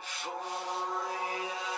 For you.